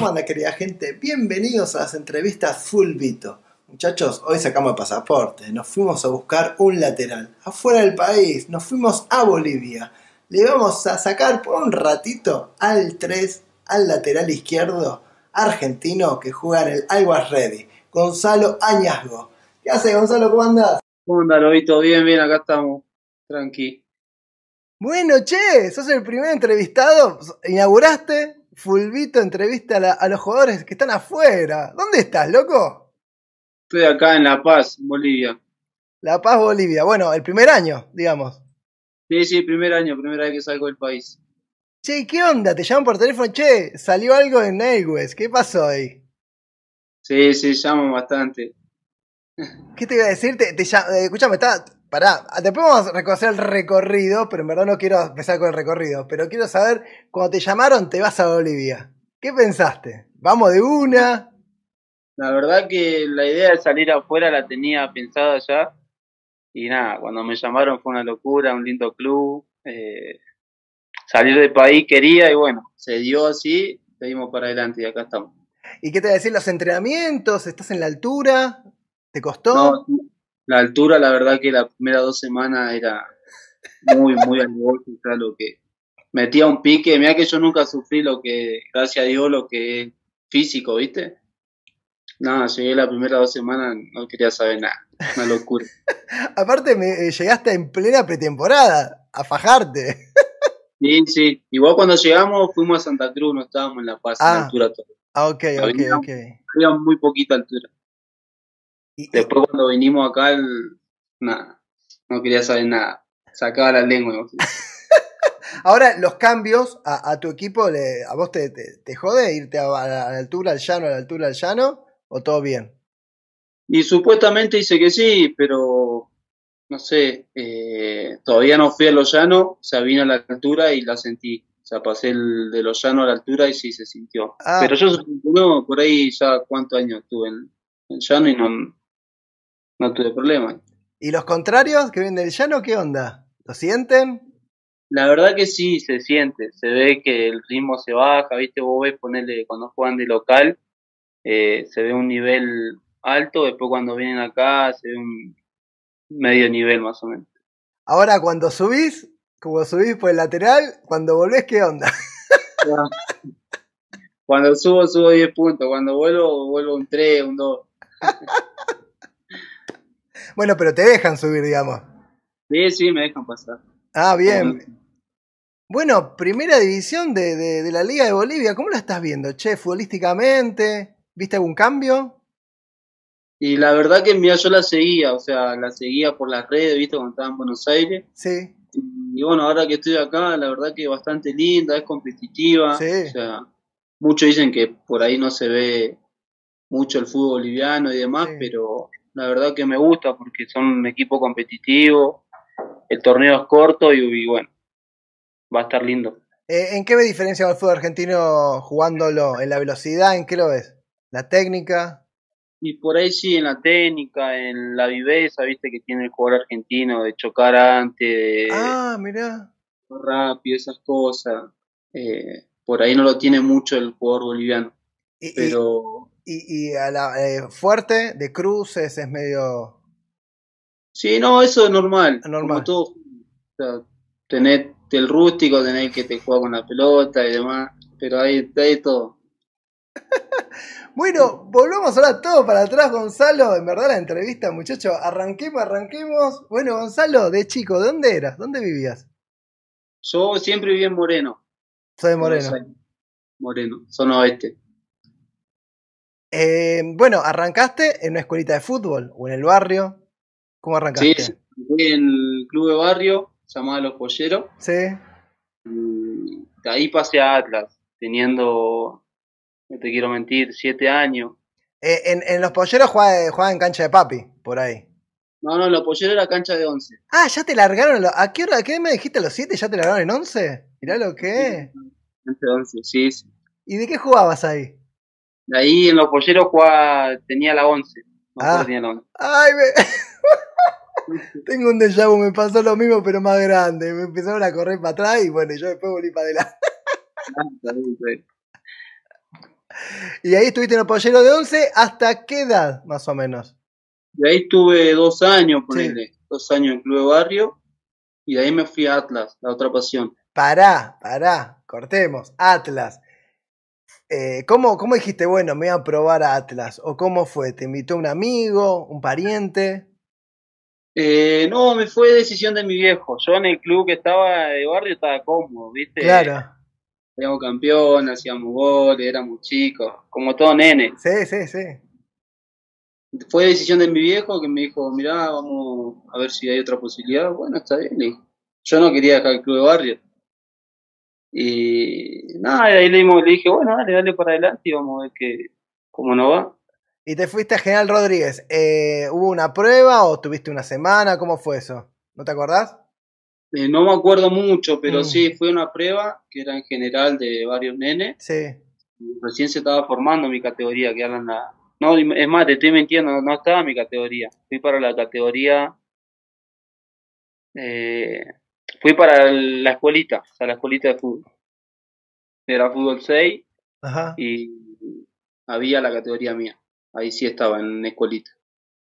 ¿Cómo anda querida gente? Bienvenidos a las entrevistas Full Vito. Muchachos, hoy sacamos el pasaporte, nos fuimos a buscar un lateral. Afuera del país, nos fuimos a Bolivia. Le vamos a sacar por un ratito al 3, al lateral izquierdo argentino que juega en el Alwas Ready, Gonzalo Añazgo. ¿Qué hace Gonzalo? ¿Cómo andás? ¿Cómo andás, Lobito? Bien, bien, acá estamos. Tranqui. Bueno, che, sos el primer entrevistado. Inauguraste Fulvito entrevista a, la- a los jugadores que están afuera. ¿Dónde estás, loco? Estoy acá en La Paz, Bolivia. La Paz, Bolivia. Bueno, el primer año, digamos. Sí, sí, primer año, primera vez que salgo del país. Che, ¿qué onda? Te llaman por teléfono. Che, salió algo en Nailwest. ¿Qué pasó ahí? Sí, sí, llamo bastante. ¿Qué te iba a decir? Te, te eh, escuchame, está. Pará, después vamos a reconocer el recorrido, pero en verdad no quiero empezar con el recorrido. Pero quiero saber, cuando te llamaron, te vas a Bolivia. ¿Qué pensaste? ¿Vamos de una? La verdad que la idea de salir afuera la tenía pensada ya. Y nada, cuando me llamaron fue una locura, un lindo club. eh, salir del país quería y bueno, se dio así, seguimos para adelante y acá estamos. ¿Y qué te iba a decir? ¿Los entrenamientos? ¿Estás en la altura? ¿Te costó? No, la altura, la verdad que las primeras dos semanas era muy, muy al golpe, lo que metía un pique. Mira que yo nunca sufrí lo que, gracias a Dios, lo que es físico, ¿viste? Nada, llegué las primeras dos semanas, no quería saber nada, una locura. Aparte, me, eh, llegaste en plena pretemporada a fajarte. Sí, sí, igual cuando llegamos fuimos a Santa Cruz, no estábamos en La Paz, en Ah. altura todo. Ah, ok, ok, Había- ok. Había muy poquita altura. Después cuando vinimos acá, el- nada, no quería saber nada, sacaba la lengua. ¿no? ahora, los cambios a, a tu equipo, le- ¿a vos te, te, te jode irte a, a la altura al llano, a la altura al llano? ¿O todo bien? Y supuestamente dice que sí, pero no sé, eh, todavía no fui a los llanos, o sea, vine a la altura y la sentí. O sea, pasé el de los llanos a la altura y sí se sintió. Ah. Pero yo no, por ahí ya cuántos años estuve en el llano y no, no tuve problema. ¿Y los contrarios que vienen del llano, qué onda? ¿Lo sienten? La verdad que sí, se siente, se ve que el ritmo se baja, viste, vos ves ponerle cuando juegan de local, eh, se ve un nivel alto, después cuando vienen acá se ve un medio nivel más o menos. Ahora, cuando subís, como subís por el lateral, cuando volvés, ¿qué onda? Cuando subo, subo 10 puntos. Cuando vuelvo, vuelvo un 3, un 2. Bueno, pero te dejan subir, digamos. Sí, sí, me dejan pasar. Ah, bien. Bueno, primera división de, de, de la Liga de Bolivia, ¿cómo la estás viendo? Che, futbolísticamente, ¿viste algún cambio? Y la verdad que mira, yo la seguía, o sea, la seguía por las redes, viste, cuando estaba en Buenos Aires. Sí. Y bueno, ahora que estoy acá, la verdad que es bastante linda, es competitiva. Sí. O sea, muchos dicen que por ahí no se ve mucho el fútbol boliviano y demás, Sí. pero la verdad que me gusta porque son un equipo competitivo, el torneo es corto y, y bueno, va a estar lindo. Eh, ¿En qué ve diferencia el fútbol argentino jugándolo? ¿En la velocidad? ¿En qué lo ves? ¿La técnica? Y por ahí sí, en la técnica, en la viveza, viste, que tiene el jugador argentino, de chocar antes, de Ah, mirá. rápido, esas cosas. Eh, por ahí no lo tiene mucho el jugador boliviano. Y- Pero y, y a la eh, fuerte, de cruces, es medio... sí, no, eso es normal. Normal. Como todo. O sea, tener el rústico, tener que te juega con la pelota y demás. Pero hay, hay todo. Bueno, volvamos ahora todo para atrás, Gonzalo. En verdad la entrevista, muchachos, arranquemos, arranquemos. Bueno, Gonzalo, de chico, ¿de dónde eras? ¿Dónde vivías? Yo siempre viví en Moreno. Soy de Moreno. Moreno, zona oeste. Eh, bueno, ¿arrancaste en una escuelita de fútbol o en el barrio? ¿Cómo Sí, arrancaste? sí, fui en el club de barrio, llamado Los Polleros. Sí. Y de ahí pasé a Atlas, teniendo, no te quiero mentir, siete años. Eh, en, en los polleros jugaba, jugaba en cancha de papi, por ahí. No, no, Los Polleros era cancha de once. Ah, ya te largaron. a lo- ¿A qué hora? ¿A qué me dijiste a los 7? ¿Ya te largaron en 11? Mirá lo que es. Cancha de once, sí, sí. ¿Y de qué jugabas ahí? De ahí en Los Polleros jugaba, tenía la once. Me acuerdo Ah. tenía la. Ay, me... Tengo un déjà vu, me pasó lo mismo, pero más grande. Me empezaron a correr para atrás y bueno, yo después volví para adelante. Ah, y ahí estuviste en el Pollero de 11, ¿hasta qué edad, más o menos? De ahí estuve dos años, ponele, dos años en Club de Barrio, y de ahí me fui a Atlas, la otra pasión. Pará, pará, cortemos, Atlas. Eh, ¿cómo, ¿Cómo dijiste, bueno, me voy a probar a Atlas? ¿O cómo fue? ¿Te invitó un amigo, un pariente? Eh, no, me fue decisión de mi viejo. Yo en el club que estaba de barrio estaba cómodo, ¿viste? Claro. Éramos campeón, hacíamos goles, éramos chicos, como todo nene. Sí, sí, sí. Fue decisión de mi viejo que me dijo, mirá, vamos a ver si hay otra posibilidad. Bueno, está bien. Yo no quería dejar el club de barrio. Y nada, ahí le, le dije, bueno, dale, dale para adelante y vamos a ver que, cómo no va. Y te fuiste a General Rodríguez. Eh, ¿Hubo una prueba o tuviste una semana? ¿Cómo fue eso? ¿No te acordás? Eh, no me acuerdo mucho, pero mm. sí, fue una prueba que era en general de varios nenes. Sí. Recién se estaba formando mi categoría, que eran la... No, es más, te estoy mintiendo, no estaba mi categoría. Fui para la categoría... Eh, fui para la escuelita, o sea, la escuelita de fútbol. Era fútbol 6 Ajá. y había la categoría mía. Ahí sí estaba en la escuelita.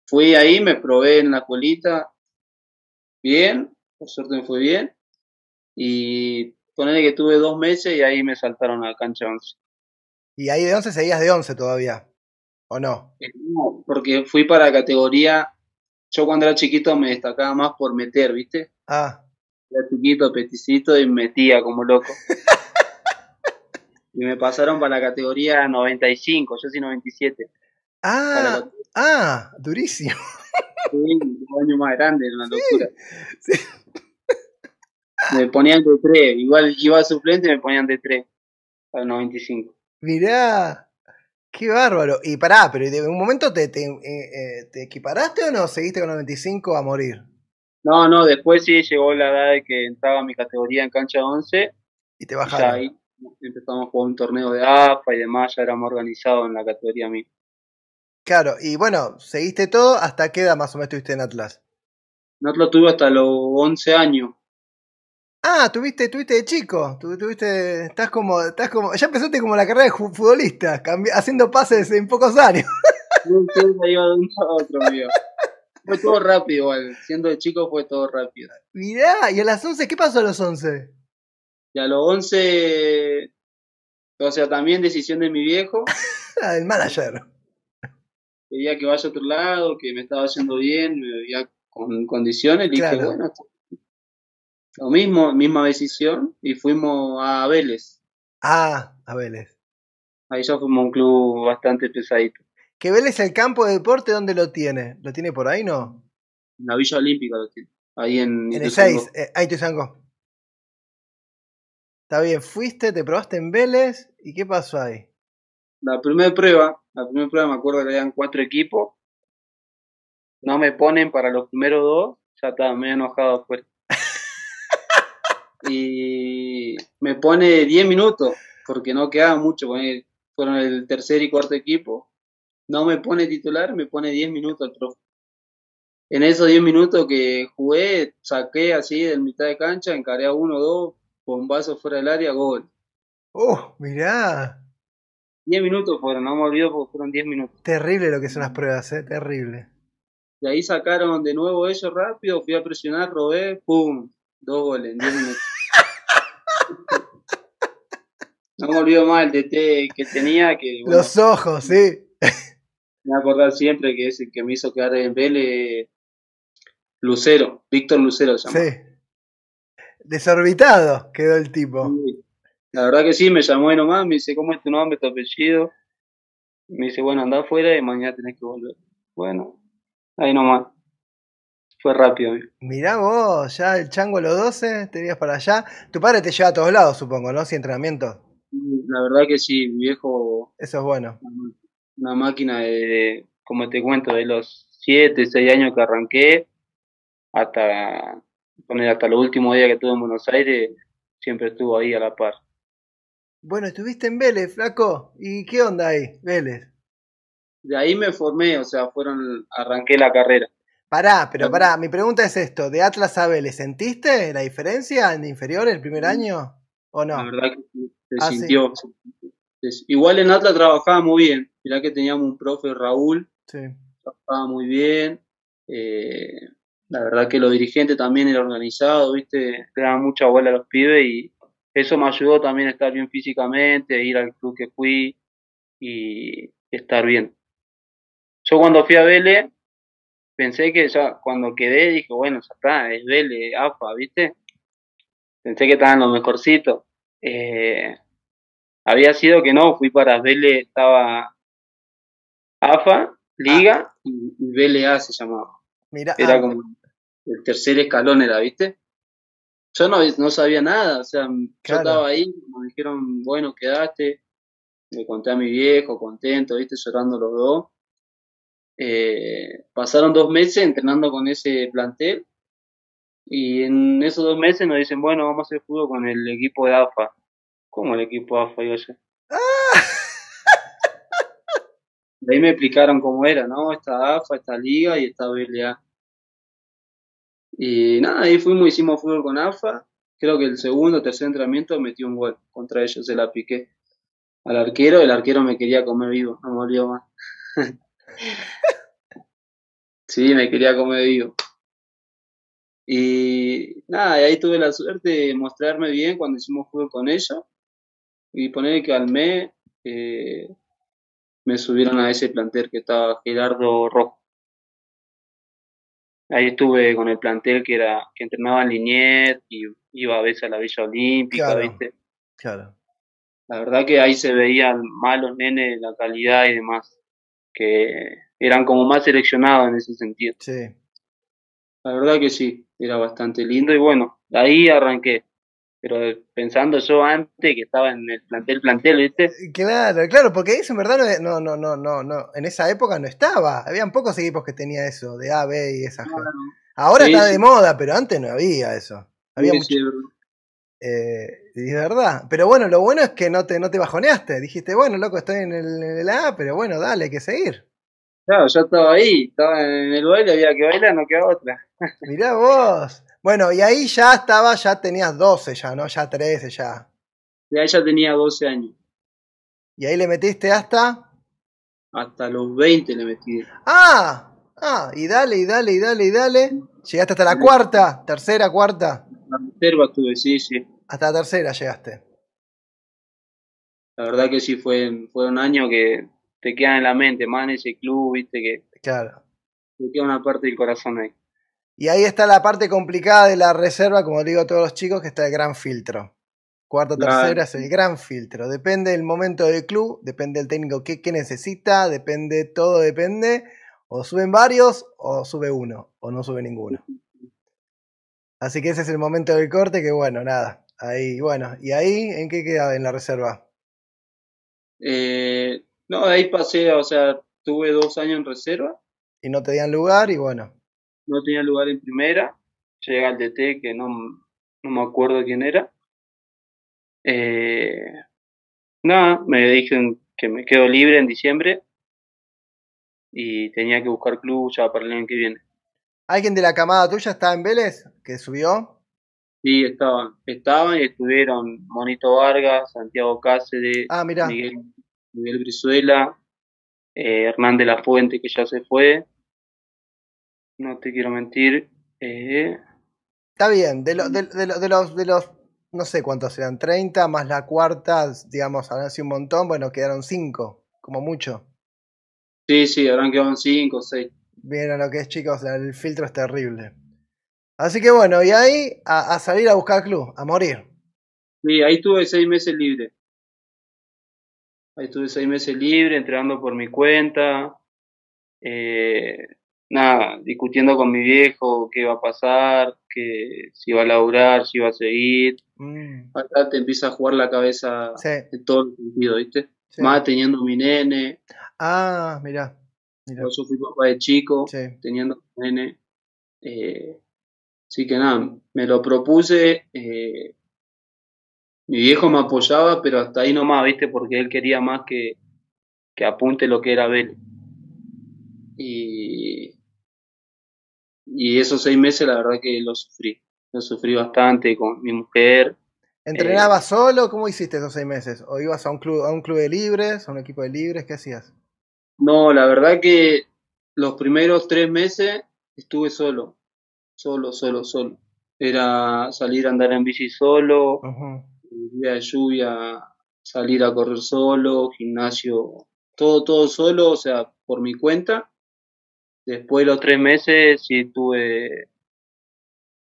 Fui ahí, me probé en la escuelita. Bien, por suerte me fue bien. Y ponerle que tuve dos meses y ahí me saltaron a la cancha 11. ¿Y ahí de 11 seguías de 11 todavía? ¿O no? Eh, no, porque fui para la categoría. Yo cuando era chiquito me destacaba más por meter, ¿viste? Ah. Era chiquito, peticito y metía como loco. y me pasaron para la categoría 95, yo soy 97. Ah, ah, durísimo. Sí, un año más grande, era una locura. Me ponían de 3, igual iba suplente me ponían de 3 para 95. Mirá, qué bárbaro. Y pará, pero ¿de un momento te, te, eh, eh, te equiparaste o no? ¿Seguiste con 95 a morir? No, no, después sí llegó la edad de que entraba mi categoría en cancha 11. Y te bajaron. Y ahí empezamos a jugar un torneo de AFA y demás, ya éramos organizados en la categoría mía. Claro, y bueno, seguiste todo, ¿hasta qué edad más o menos estuviste en Atlas? En Atlas tuve hasta los 11 años. Ah, tuviste, tuviste de chico, tuviste, estás como, estás como, ya empezaste como la carrera de futbolista, haciendo pases en pocos años. No, iba de un a otro, amigo. Fue todo rápido, igual. Siendo de chico fue todo rápido. Mirá, ¿y a las 11 qué pasó a los 11? Y a los 11, o sea, también decisión de mi viejo. el manager. Quería que vaya a otro lado, que me estaba haciendo bien, me veía con condiciones. Y dije, bueno, lo mismo, misma decisión. Y fuimos a Vélez. Ah, a Vélez. Ahí ya fuimos a un club bastante pesadito. ¿Que Vélez el campo de deporte dónde lo tiene? ¿Lo tiene por ahí, no? En la Villa Olímpica lo tiene. Ahí en. En el 6, eh, ahí te sango. Está bien, fuiste, te probaste en Vélez, ¿y qué pasó ahí? La primera prueba, la primera prueba me acuerdo que habían cuatro equipos. No me ponen para los primeros dos, ya estaba medio enojado afuera. y me pone 10 minutos, porque no quedaba mucho, fueron el tercer y cuarto equipo. No me pone titular, me pone 10 minutos el profe. En esos 10 minutos que jugué, saqué así de mitad de cancha, encaré a uno o dos, bombazo fuera del área, gol. ¡Oh, mirá! 10 minutos fueron, no me olvido porque fueron 10 minutos. Terrible lo que son las pruebas, ¿eh? Terrible. De ahí sacaron de nuevo ellos rápido, fui a presionar, robé, ¡pum! Dos goles en 10 minutos. no me olvido más el DT que tenía. que Los ojos, sí. Me voy a acordar siempre que es el que me hizo quedar en Vélez. Lucero, Víctor Lucero se llama. Sí. Desorbitado quedó el tipo. La verdad que sí, me llamó y nomás, me dice, ¿cómo es tu nombre, tu apellido? Me dice, bueno, anda afuera y mañana tenés que volver. Bueno, ahí nomás. Fue rápido. Mirá vos, ya el chango a los 12, te ibas para allá. Tu padre te lleva a todos lados, supongo, ¿no? Sin entrenamiento. La verdad que sí, mi viejo. Eso es bueno. Una máquina de, como te cuento, de los 7, 6 años que arranqué hasta poner hasta los últimos días que estuve en Buenos Aires, siempre estuvo ahí a la par. Bueno, estuviste en Vélez, flaco. ¿Y qué onda ahí, Vélez? De ahí me formé, o sea, fueron, arranqué la carrera. Pará, pero pará, mi pregunta es esto, de Atlas a Vélez, ¿sentiste la diferencia en inferior el primer año o no? La verdad que se, ah, sintió, se igual en Atlas trabajaba muy bien. Mirá que teníamos un profe, Raúl. Sí. Trabajaba muy bien. Eh, la verdad que los dirigentes también eran organizados, ¿viste? Le daban mucha bola a los pibes y eso me ayudó también a estar bien físicamente, ir al club que fui y estar bien. Yo cuando fui a Vélez, pensé que ya cuando quedé, dije, bueno, ya está, es Vélez, AFA, ¿viste? Pensé que estaban los mejorcitos. Eh, había sido que no, fui para Vélez, estaba AFA, Liga y, VLA se llamaba. Mira, Era ah, como el tercer escalón, era, ¿viste? Yo no, no sabía nada, o sea, yo estaba ahí, me dijeron, bueno, quedaste, le conté a mi viejo, contento, ¿viste? Llorando los dos. Eh, pasaron dos meses entrenando con ese plantel y en esos dos meses nos dicen, bueno, vamos a hacer fútbol con el equipo de AFA. ¿Cómo el equipo de AFA? Yo. Ahí me explicaron cómo era, ¿no? Esta AFA, esta liga y esta BLA. Y nada, ahí fuimos, hicimos fútbol con AFA. Creo que el segundo o tercer entrenamiento metí un gol contra ellos, se la piqué al arquero. El arquero me quería comer vivo, no me volvió más. Sí, me quería comer vivo. Y nada, ahí tuve la suerte de mostrarme bien cuando hicimos fútbol con ellos. Y poner que al eh, me subieron a ese plantel que estaba Gerardo Rojo. Ahí estuve con el plantel que era que entrenaba en Liniers y iba a veces a la Villa Olímpica, Claro. ¿viste? claro. La verdad que ahí se veían más los nenes, la calidad y demás, que eran como más seleccionados en ese sentido. Sí. La verdad que sí, era bastante lindo y bueno, de ahí arranqué. Pero pensando yo antes que estaba en el plantel, plantel, ¿viste? Claro, claro, porque eso en verdad no, no, no, no, no, en esa época no estaba. Habían pocos equipos que tenía eso, de A, B y esa gente. Ahora Sí, está sí. de moda, pero antes no había eso. Había Sí, mucho, sí, es verdad. eh, es verdad. Pero bueno, lo bueno es que no te, no te bajoneaste. Dijiste, bueno, loco, estoy en el, en el A, pero bueno, dale, hay que seguir. Claro, yo estaba ahí, estaba en el baile, había que bailar, no quedaba otra. Mirá vos. Bueno, y ahí ya estaba, ya tenías 12 ya, ¿no? Ya 13 ya. Y ahí ya tenía 12 años, Y ahí le metiste hasta... hasta los 20 le metí. Ah, ah, y dale, y dale, y dale, y dale. Llegaste hasta la cuarta, tercera, cuarta. La reserva estuve, sí, sí. Hasta la tercera llegaste. La verdad que sí, fue, fue un año que te queda en la mente, más en ese club, viste, que Claro. te queda una parte del corazón ahí. Y ahí está la parte complicada de la reserva, como digo a todos los chicos, que está el gran filtro. Cuarta, Claro. tercera es el gran filtro. Depende del momento del club, depende del técnico que, necesita, depende, todo depende. O suben varios, o sube uno, o no sube ninguno. Así que ese es el momento del corte, que bueno, nada. Ahí, bueno, ¿y ahí en qué queda en la reserva? Eh, no, de ahí pasé, o sea, tuve dos años en reserva, Y no te dieron lugar, y bueno. no tenía lugar en primera, llega el DT que no, no me acuerdo quién era. Eh, nada, me dijeron que me quedo libre en diciembre y tenía que buscar club ya para el año que viene. ¿Alguien de la camada tuya está en Vélez? ¿Que subió? Sí, estaban, estaban y estuvieron Monito Vargas, Santiago Cáceres, Ah. Miguel, Miguel Brizuela, eh, Hernán de la Fuente que ya se fue, no te quiero mentir, eh, Está bien, de, lo- de, de lo- de los, de los, no sé cuántos eran, 30 más la cuarta, digamos, habrán sido un montón, bueno, quedaron 5, como mucho. sí, sí, habrán quedado cinco o seis. Vieron lo que es, chicos, el filtro es terrible. Así que bueno, y ahí a, a salir a buscar club, a morir. Sí, ahí tuve seis meses libre. Ahí tuve seis meses libre, entrenando por mi cuenta. Eh, nada, discutiendo con mi viejo qué iba a pasar, que si iba a laburar, si iba a seguir. Mm, Acá te empieza a jugar la cabeza sí, en todo el sentido, ¿viste? sí. Más teniendo mi nene, Ah, mirá. mirá. yo fui papá de chico, Sí, teniendo mi nene. Eh, así que nada, me lo propuse. eh, mi viejo me apoyaba, pero hasta ahí nomás, ¿viste? Porque él quería más que, que apunte lo que era Vélez. Y, y esos seis meses, la verdad que lo sufrí. Lo sufrí bastante con mi mujer. ¿Entrenabas solo? ¿Cómo hiciste esos seis meses? ¿O ibas a un club, a un club de libres, a un equipo de libres? ¿Qué hacías? No, la verdad que los primeros tres meses estuve solo, solo, solo, solo. Era salir a andar en bici solo, día de lluvia, salir a correr solo, gimnasio, todo, todo solo, o sea, por mi cuenta. Después de los tres meses sí tuve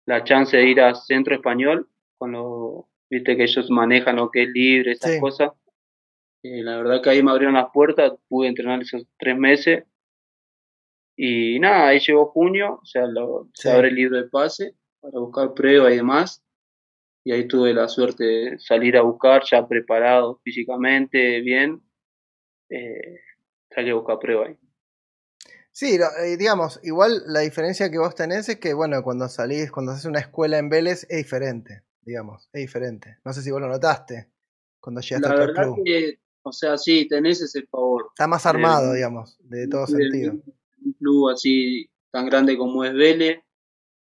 la chance de ir a Centro Español, cuando viste que ellos manejan lo que es libre, esas cosas. Eh, la verdad que ahí me abrieron las puertas, pude entrenar esos tres meses. Y nada, ahí llegó junio, o sea, se abre el libro de pase para buscar pruebas y demás. Y ahí tuve la suerte de salir a buscar, ya preparado físicamente, bien. Eh, salí a buscar pruebas ahí. Sí, eh, digamos, igual la diferencia que vos tenés es que, bueno, cuando salís, cuando haces una escuela en Vélez es diferente, digamos, es diferente. No sé si vos lo notaste cuando llegaste la verdad Que, o sea, sí, tenés ese favor. Está más armado, digamos, de todo sentido. Un club así tan grande como es Vélez,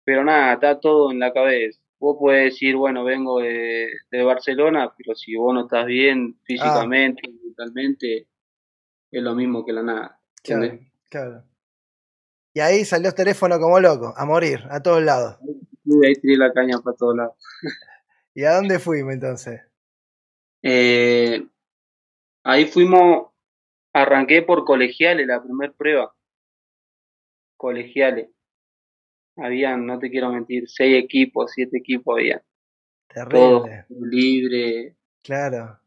pero nada, está todo en la cabeza. Vos puedes decir, bueno, vengo de, Barcelona, pero si vos no estás bien físicamente, ah. mentalmente, es lo mismo que la nada. Claro, claro. Y ahí salió el teléfono como loco, a morir, a todos lados. Y ahí tiré la caña para todos lados. ¿Y a dónde fuimos entonces? Eh, ahí fuimos, arranqué por colegiales, la primera prueba. Colegiales. Habían, no te quiero mentir, seis equipos, siete equipos había. Terrible. libre. Claro.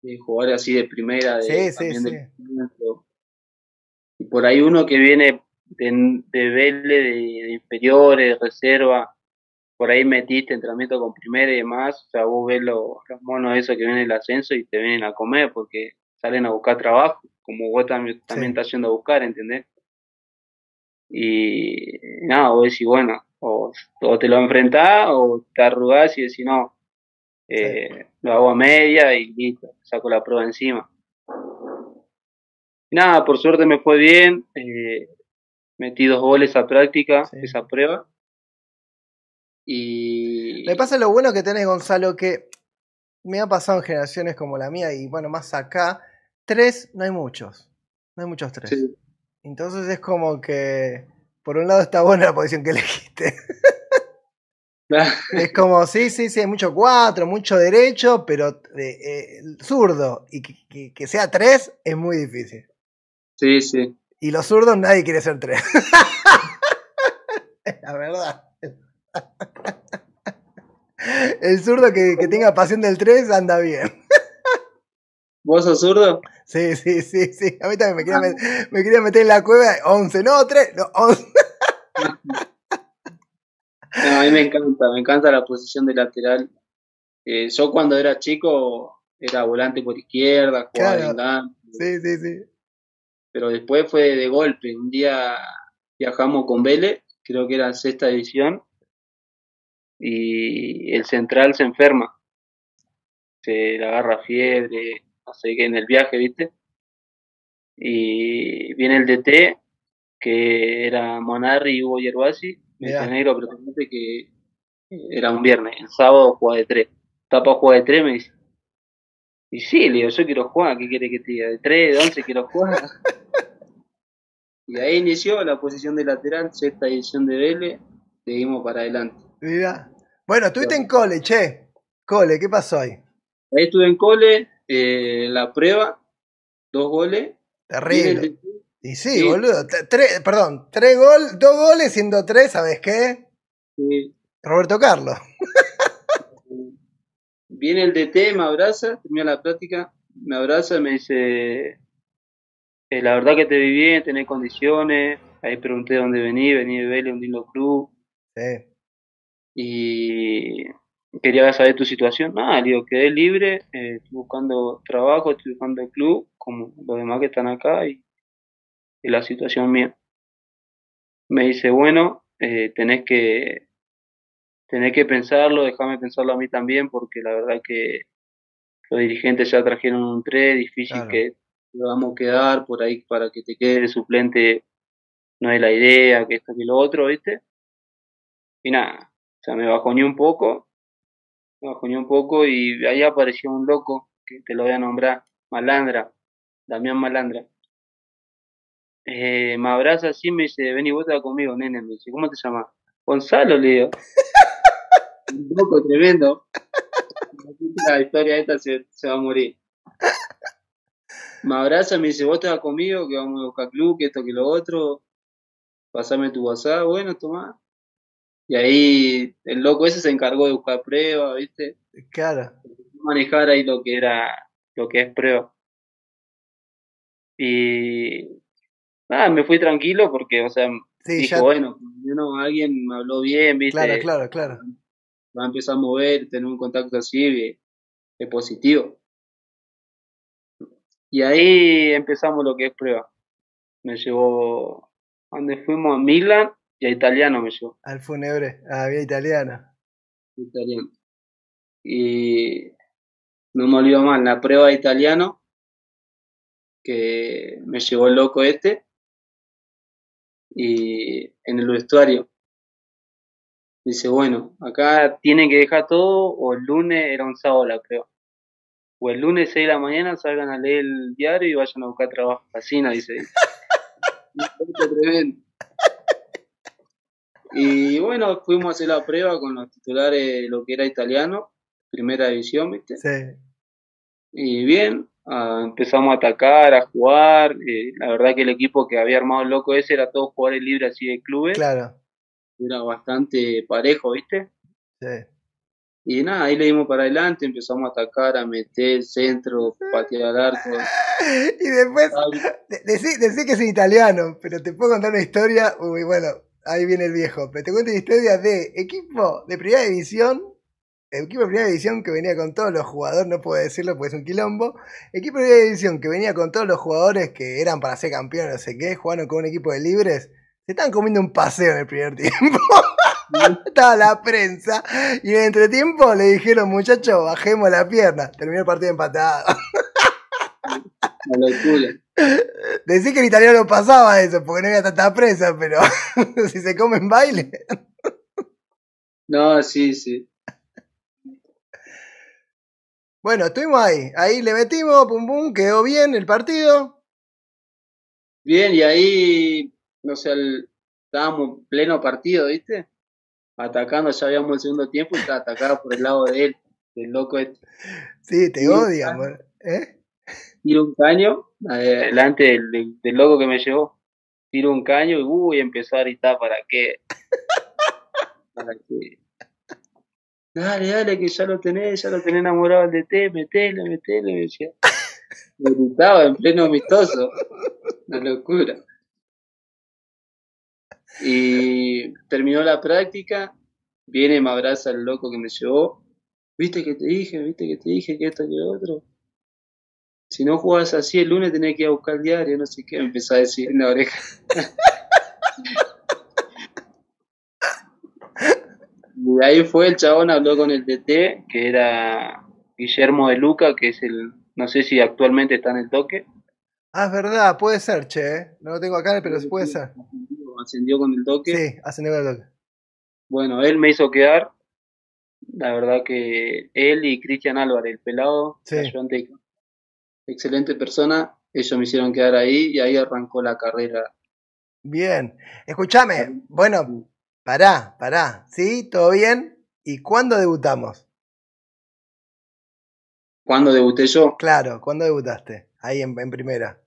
De jugar así de primera. De, sí, sí, sí. y por ahí uno que viene de, de Vélez, de, inferiores, de reserva, por ahí metiste entrenamiento con primera y demás, o sea, vos ves los, monos esos que vienen el ascenso y te vienen a comer porque salen a buscar trabajo, como vos también, también estás yendo a buscar, ¿entendés? Y nada, vos decís, bueno, o, te lo enfrentás o te arrugás y decís, no, eh, lo hago a media y listo, saco la prueba encima. nada, por suerte me fue bien, eh, metí dos goles a práctica, esa prueba. Y... Me pasa lo bueno que tenés, Gonzalo, que me ha pasado en generaciones como la mía y bueno, más acá, tres no hay muchos, no hay muchos tres. Entonces es como que, por un lado está buena la posición que elegiste. es como, sí, sí, sí, hay mucho cuatro, mucho derecho, pero eh, zurdo y que, sea tres es muy difícil. Sí, sí. Y los zurdos nadie quiere ser tres. la verdad. El zurdo que, que tenga pasión del tres anda bien. ¿Vos sos zurdo? Sí, sí, sí, sí. A mí también me quería, meter, me quería meter en la cueva 11, no, 3, no, 11. No, a mí me encanta, me encanta la posición de lateral. Eh, yo cuando era chico era volante por izquierda, jugaba claro. Sí, sí, sí. Pero después fue de golpe. Un día viajamos con Vélez, creo que era sexta división, y el central se enferma. Se le agarra fiebre, sé qué, en el viaje, ¿viste? Y viene el DT, que era Monarri y Hugo Yerbasi, negro, pero que era un viernes, el sábado jugaba de tres. Tapa juega de tres, me dice. Y sí, le digo, yo quiero jugar, ¿qué quiere que te diga? De tres, de once quiero jugar. y ahí inició la posición de lateral, sexta edición de Vélez, seguimos para adelante. Mira. Bueno, estuviste en cole, che. Cole, ¿qué pasó ahí? Ahí estuve en cole, eh, la prueba, dos goles. Terrible. Y sí, boludo. Tres, perdón, tres gol, dos goles siendo tres, ¿sabes qué? Sí. Roberto Carlos. Viene el DT, me abraza, termina la práctica, me abraza me dice, eh, la verdad que te vi bien, tenés condiciones. Ahí pregunté dónde vení, vení de Vélez, un lindo club. Sí. Y quería saber tu situación. Nada, digo, quedé libre, eh, estoy buscando trabajo, estoy buscando el club, como los demás que están acá, y, la situación mía. Me dice, bueno, eh, tenés que tenés que pensarlo, déjame pensarlo a mí también, porque la verdad que los dirigentes ya trajeron un 3, difícil que lo vamos a quedar por ahí para que te quede de suplente, no es la idea, que esto que lo otro, ¿viste? Y nada, o sea, me bajoné un poco me bajoneó un poco y ahí apareció un loco, que te lo voy a nombrar, Malandra, Damián Malandra. Eh, me abraza así me dice, ven y vota conmigo, nene. Me dice, ¿cómo te llamas? Gonzalo, le digo. un loco tremendo. La historia esta se, se va a morir. Me abraza, me dice, vos te vas conmigo, que vamos a buscar club, que esto, que lo otro. Pasame tu WhatsApp, bueno, toma. Y ahí el loco ese se encargó de buscar pruebas, ¿viste? Claro. Manejar ahí lo que era, lo que es prueba. Y nada, me fui tranquilo porque, o sea, Sí, dijo, ya. bueno, uno, alguien me habló bien, ¿viste? Claro, claro, claro. Va a empezar a mover, tener un contacto así, y- es positivo. Y ahí empezamos lo que es prueba. Me llevó, ¿a ¿dónde fuimos? A Milan y a Italiano me llevó. Al fúnebre. Ah, bien italiano. italiano. Y no me olvido más, la prueba de italiano, que me llevó el loco este, y en el vestuario. Dice, bueno, acá tienen que dejar todo, o el lunes era un sábado la prueba. O el lunes 6 de la mañana salgan a leer el diario y vayan a buscar trabajo. Fascina, dice. Tremendo. Y bueno, fuimos a hacer la prueba con los titulares de lo que era italiano, primera división, ¿viste? Sí. Y bien, ah, empezamos a atacar, a jugar. eh, la verdad que el equipo que había armado el loco ese era todos jugadores libres así de clubes. Claro. Era bastante parejo, ¿viste? Sí. Y nada, ahí le dimos para adelante, empezamos a atacar, a meter centro, patear al arco. Y después, de- decí, decí que es italiano, pero te puedo contar una historia. Uy, bueno, ahí viene el viejo. Pero te cuento una historia de equipo de primera división. Equipo de primera división que venía con todos los jugadores, no puedo decirlo porque es un quilombo. Equipo de primera división que venía con todos los jugadores que eran para ser campeones, no sé qué, jugaron con un equipo de libres. Se estaban comiendo un paseo en el primer tiempo. Estaba la prensa y en el entretiempo le dijeron, muchachos, bajemos la pierna. Terminó el partido empatado. Una locura. Decí que en italiano no pasaba eso, porque no había tanta prensa, pero si se come en baile. No, sí, sí. Bueno, estuvimos ahí. Ahí le metimos, pum pum, quedó bien el partido. Bien, y ahí, no sé, el- estábamos en pleno partido, ¿viste? Atacando, ya habíamos el segundo tiempo y estaba atacado por el lado de él, del loco este. Sí, te Sí, odia, ah. ¿Eh? Tiro un caño, delante del, loco que me llevó. Tiro un caño y uy, empezó a gritar para qué. Para qué. Dale, dale, que ya lo tenés, ya lo tenés enamorado del DT, metele, metele, me decía. Me gritaba en pleno amistoso. Una locura. Y terminó la práctica, viene me abraza el loco que me llevó. ¿Viste que te dije? ¿Viste que te dije que esto que otro? Si no jugabas así el lunes tenés que ir a buscar el diario, no sé qué, me empezó a decir en la oreja. Y ahí fue el chabón, habló con el DT, que era Guillermo de Luca, que es el, no sé si actualmente está en el toque. Ah, es verdad, puede ser, che. ¿eh? No lo tengo acá, pero puede ser. Ascendió, ascendió con el toque. Sí, hacen el toque. Bueno, él me hizo quedar. La verdad que él y Cristian Álvarez, el pelado, Sí. ayudante de excelente persona. Ellos me hicieron quedar ahí y ahí arrancó la carrera. Bien. Escúchame, bueno, pará, pará. ¿Sí? ¿Todo bien? ¿Y cuándo debutamos? Cuando debuté yo, Claro, ¿cuándo debutaste? Ahí en, en primera.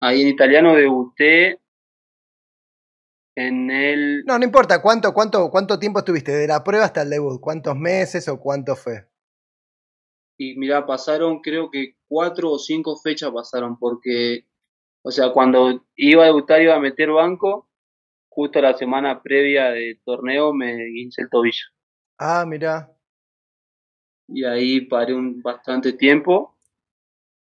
ahí en italiano debuté en el No, no importa, ¿cuánto, cuánto, cuánto tiempo estuviste? De la prueba hasta el debut. ¿Cuántos meses o cuánto fue? Y mira, pasaron creo que cuatro o cinco fechas pasaron porque, o sea, cuando iba a debutar iba a meter banco, justo la semana previa del torneo me guince el tobillo. Ah, mirá. Y ahí paré un bastante tiempo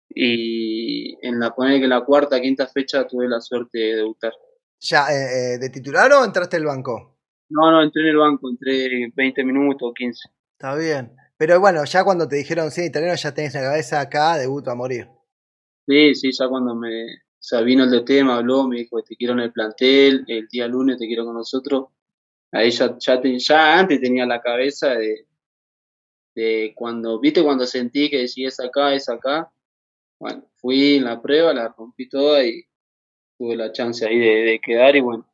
y en la en la cuarta, quinta fecha tuve la suerte de debutar. ¿Ya eh, eh, de titular o entraste al banco? No, no, entré en el banco, entré 20 minutos, 15. Está bien. Pero bueno, ya cuando te dijeron sí, italiano, ya tenés la cabeza acá, debuto a morir. Sí, sí, ya cuando me, o sea, vino el DT, me habló, me dijo, te quiero en el plantel, el día lunes te quiero con nosotros. Ahí ya, ya, te- ya antes tenía la cabeza de, de cuando, viste, cuando sentí que decía es acá, es acá. Bueno, fui en la prueba, la rompí toda y tuve la chance ahí de, de quedar y bueno,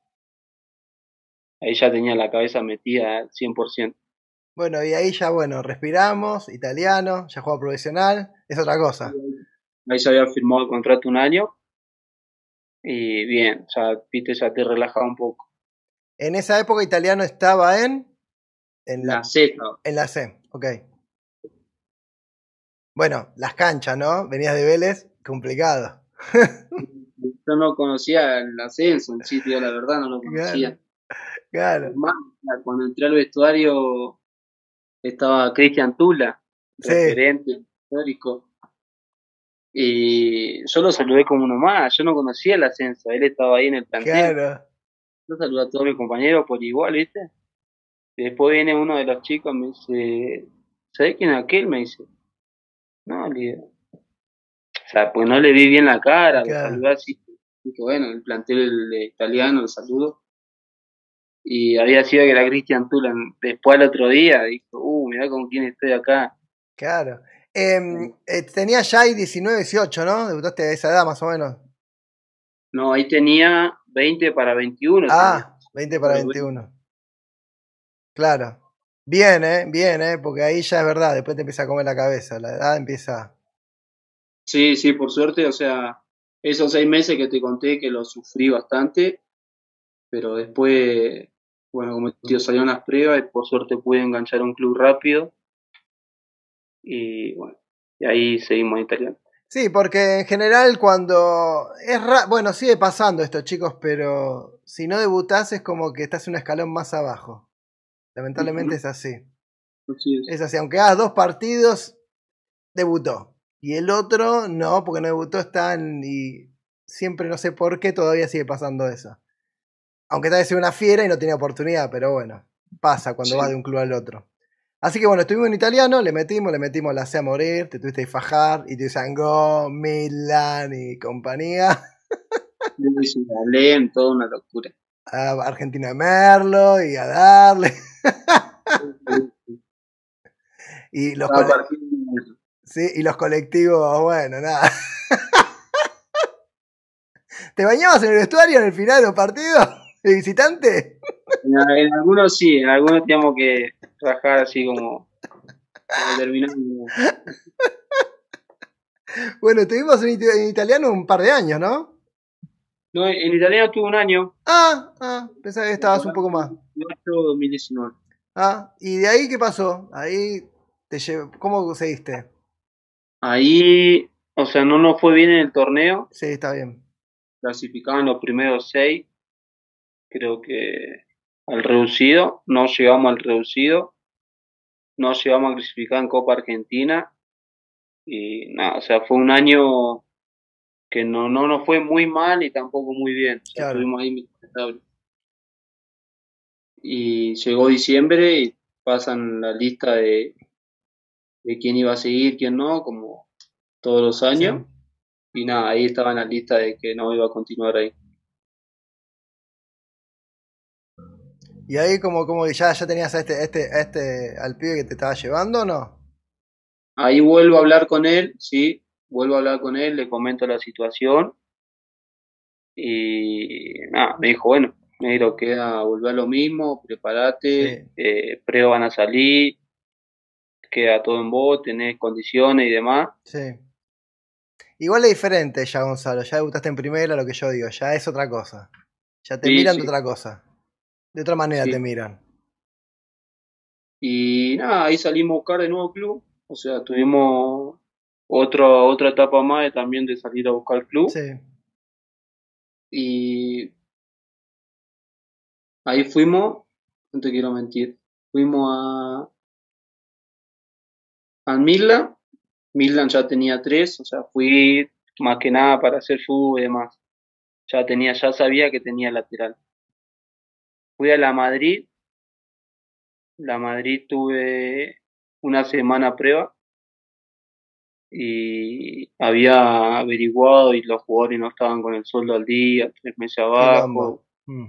ahí ya tenía la cabeza metida al 100%. Bueno, y ahí ya, bueno, respiramos, italiano, ya juega profesional, es otra cosa. Ahí se había firmado el contrato un año y bien, ya, viste, ya te relajaba un poco. En esa época italiano estaba en... En la, C. En la C, ok. Bueno, las canchas, ¿no? Venías de Vélez, complicado. Yo no conocía el ascenso, el sitio, la verdad, no lo conocía. Claro. cuando entré al vestuario estaba Cristian Tula, referente histórico. Y yo lo saludé como uno más, yo no conocía el ascenso, él estaba ahí en el plantel. Claro. Yo saludé a todos mis compañeros por igual, ¿viste? Y después viene uno de los chicos y me dice, ¿sabes quién es aquel? Me dice, no, o sea, pues no le vi bien la cara, lo saludé así, bueno, el plantel italiano, lo saludo. Y había sido que era Cristian Tulan. Después al otro día dijo, uh, mirá con quién estoy acá. Claro. Eh, eh, tenía ya ahí 19, 18, ¿no? Debutaste a esa edad más o menos. No, ahí tenía 20 para 21. Ah, 20 para 21. Claro. Bien, ¿eh? Bien, ¿eh? Porque ahí ya es verdad, después te empieza a comer la cabeza, la edad empieza... Sí, sí, por suerte, o sea, esos seis meses que te conté que lo sufrí bastante, pero después, bueno, como tío salieron las pruebas, por suerte pude enganchar un club rápido y bueno, y ahí seguimos italiano. Sí, porque en general cuando es bueno, sigue pasando esto, chicos, pero si no debutas es como que estás un escalón más abajo. Lamentablemente es así. es. es. así, aunque hagas dos partidos, debutó. Y el otro no, porque no debutó, está en, y siempre no sé por qué todavía sigue pasando eso. Aunque tal vez sea una fiera y no tiene oportunidad, pero bueno, pasa cuando va de un club al otro. Así que bueno, estuvimos en italiano, le metimos, le metimos la C a morir, te tuviste que fajar, y te Go, Milan y compañía. Leen, toda una locura. A Argentina Merlo y a darle. y los, sí, y los colectivos, bueno, nada. ¿Te bañabas en el vestuario en el final de los partidos? ¿De visitante? En, algunos sí, en algunos teníamos que trabajar así como, terminando. Bueno, estuvimos en, italiano un par de años, ¿no? No, en italiano tuve un año. Ah, ah, pensaba que estabas un poco más. 2019. Ah, ¿y de ahí qué pasó? Ahí te ¿cómo seguiste? Ahí, o sea, no nos fue bien en el torneo. Sí, está bien. Clasificaban los primeros seis creo que al reducido, no llegamos al reducido, no llegamos a clasificar en Copa Argentina y nada, o sea, fue un año que no, no nos fue muy mal y tampoco muy bien, estuvimos ahí Y llegó diciembre y pasan la lista de, de quién iba a seguir, quién no, como todos los años. Y nada, ahí estaba en la lista de que no iba a continuar ahí. Y ahí como, como ya, ya tenías a este, este, este, al pibe que te estaba llevando o no? Ahí vuelvo a hablar con él, sí, vuelvo a hablar con él, le comento la situación. Y nada, me dijo, bueno, negro, queda volver a lo mismo, prepárate, eh, pruebas van a salir, queda todo en vos, tenés condiciones y demás. Sí. Igual es diferente ya, Gonzalo, ya debutaste en primera, lo que yo digo, ya es otra cosa. Ya te miran de otra cosa. De otra manera te miran. Y nada, ahí salimos a buscar de nuevo club. O sea, tuvimos otro, otra etapa más de, también de salir a buscar club. Sí. Y ahí fuimos, no te quiero mentir, fuimos a al Midland. Midland ya tenía tres, o sea, fui más que nada para hacer fútbol y demás. Ya tenía, ya sabía que tenía lateral. Fui a la Madrid. La Madrid tuve una semana prueba y había averiguado y los jugadores no estaban con el sueldo al día, tres meses abajo. Mm.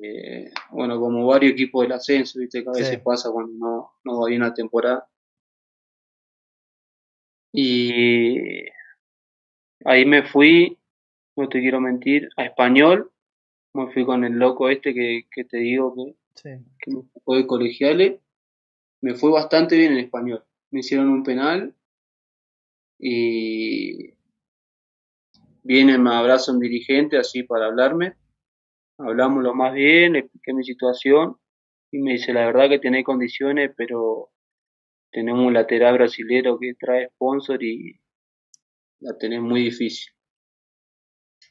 Eh, bueno, como varios equipos del ascenso, viste que a veces pasa cuando no, no va bien la temporada. Y ahí me fui, no te quiero mentir, a español. Me fui con el loco este que, que te digo que, que me fue de colegiales. Me fue bastante bien en español. Me hicieron un penal y viene, me abraza un dirigente así para hablarme. Hablamos lo más bien, le expliqué mi situación y me dice, la verdad que tiene condiciones, pero tenemos un lateral brasilero que trae sponsor y la tenés muy difícil.